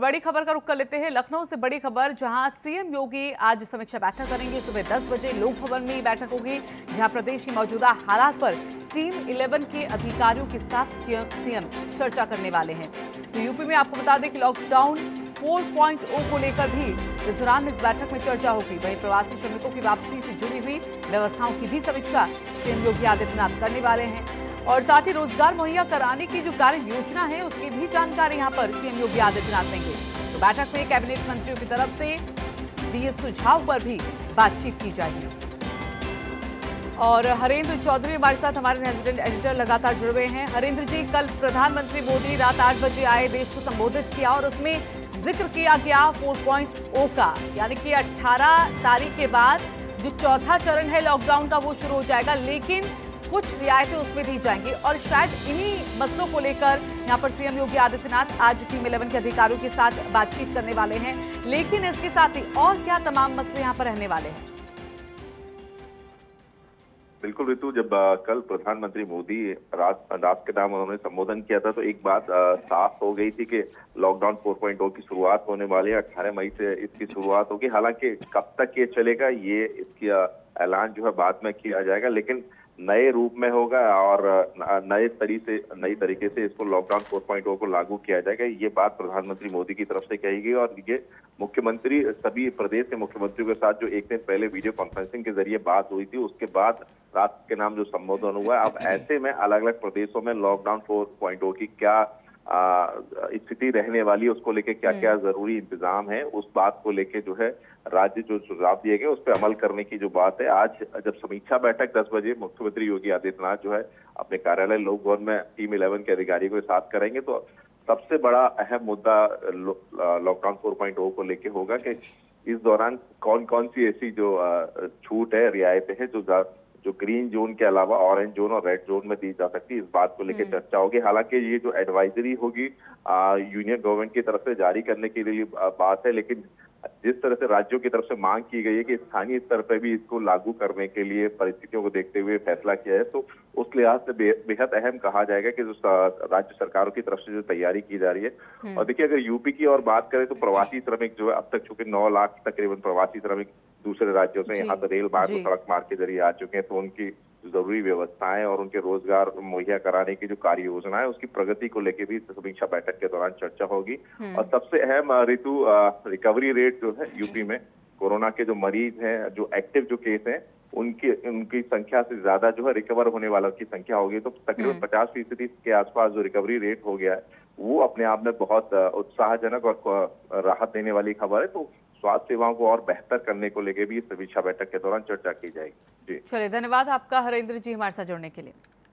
बड़ी खबर का रुख कर लेते हैं लखनऊ से बड़ी खबर, जहाँ सीएम योगी आज समीक्षा बैठक करेंगे। सुबह 10 बजे लोक भवन में बैठक होगी, जहाँ प्रदेश की मौजूदा हालात पर टीम 11 के अधिकारियों के साथ सीएम चर्चा करने वाले हैं। तो यूपी में आपको बता दें कि लॉकडाउन 4.0 को लेकर भी इस दौरान इस बैठक में चर्चा होगी। वहीं प्रवासी श्रमिकों की वापसी से जुड़ी हुई व्यवस्थाओं की भी समीक्षा सीएम योगी आदित्यनाथ करने वाले हैं। और साथ ही रोज़गार मुहैया कराने की जो कार्य योजना है, उसकी भी जानकारी यहाँ पर सीएम योगी आदित्यनाथ देंगे तो बैठक में कैबिनेट मंत्रियों की तरफ़ से दिए सुझाव पर भी बातचीत की जाएगी। और हरेंद्र चौधरी हमारे साथ हमारे रेजिडेंट एडिटर लगातार जुड़े हुए हैं। हरेंद्र जी, कल प्रधानमंत्री मोदी रात आठ बजे आए, देश को संबोधित किया और उसमें ज़िक्र किया गया 4.0 का। यानी कि 18 तारीख के बाद जो चौथा चरण है लॉकडाउन का वो शुरू हो जाएगा। लेकिन कुछ रियायतें उसमें दी जाएँगी और शायद इन्हीं मसलों को लेकर यहाँ पर सीएम योगी आदित्यनाथ आज टीम इलेवन के अधिकारियों के साथ बातचीत करने वाले हैं। लेकिन इसके साथ ही और क्या तमाम मसले यहाँ पर रहने वाले हैं? बिल्कुल रितु जब कल प्रधानमंत्री मोदी रात रात के नाम उन्होंने संबोधन किया था तो एक बात साफ़ हो गई थी कि लॉकडाउन 4.0 की शुरुआत होने वाली है 18 मई से इसकी शुरुआत होगी। हालाँकि कब तक ये चलेगा, ये इसकी ऐलान जो है बाद में किया जाएगा, लेकिन नए रूप में होगा और नए तरीके नई तरीके से इसको लॉकडाउन 4.0 को लागू किया जाएगा। ये बात प्रधानमंत्री मोदी की तरफ़ से कही गई और ये मुख्यमंत्री सभी प्रदेश के मुख्यमंत्रियों के साथ जो एक दिन पहले वीडियो कॉन्फ्रेंसिंग के ज़रिए बात हुई थी उसके बाद रात के नाम जो संबोधन हुआ अब ऐसे में अलग अलग प्रदेशों में लॉकडाउन फोर की क्या स्थिति रहने वाली है उसको लेके क्या क्या हम्म। ज़रूरी इंतज़ाम है उस बात को लेके जो है राज्य जो सुझाव दिए गए उस पर अमल करने की जो बात है आज जब समीक्षा बैठक 10 बजे मुख्यमंत्री योगी आदित्यनाथ जो है अपने कार्यालय लोक भवन में टीम इलेवन के अधिकारियों के साथ करेंगे तो सबसे बड़ा अहम मुद्दा लॉकडाउन फोर पॉइंट को लेके होगा कि इस दौरान कौन कौन सी ऐसी जो छूट है रियायतें हैं जो जो ग्रीन जोन के अलावा ऑरेंज जोन और रेड जोन में दी जा सकती है इस बात को लेकर हम्म। चर्चा होगी हालाँकि ये जो एडवाइजरी होगी यूनियन गवर्नमेंट की तरफ़ से जारी करने के लिए बात है लेकिन जिस तरह से राज्यों की तरफ़ से मांग की गई है कि स्थानीय स्तर पर भी इसको लागू करने के लिए परिस्थितियों को देखते हुए फैसला किया है तो उस लिहाज से बेहद अहम कहा जाएगा कि जो राज्य सरकारों की तरफ़ से जो तैयारी की जा रही है हम्म। और देखिए अगर यूपी की और बात करें तो प्रवासी श्रमिक जो है अब तक चूँकि नौ लाख तकरीबन प्रवासी श्रमिक दूसरे राज्यों से यहाँ रेल मार्ग सड़क मार्ग के ज़रिए आ चुके हैं तो उनकी ज़रूरी व्यवस्थाएँ और उनके रोज़गार मुहैया कराने की जो कार्य योजना है उसकी प्रगति को लेकर भी समीक्षा बैठक के दौरान चर्चा होगी हम्म। और सबसे अहम ऋतु रिकवरी रेट जो है यूपी में कोरोना के जो मरीज़ हैं जो एक्टिव जो केस हैं उनकी उनकी संख्या से ज़्यादा जो है रिकवर होने वालों की संख्या होगी तो तकरीबन हम्म। पचास फ़ीसदी के आसपास जो रिकवरी रेट हो गया है वो अपने आप में बहुत उत्साहजनक और राहत देने वाली खबर है तो स्वास्थ्य सेवाओं को और बेहतर करने को लेकर भी समीक्षा बैठक के दौरान चर्चा की जाएगी। जी। चलिए, धन्यवाद आपका, हरेंद्र जी, हमारे साथ जुड़ने के लिए।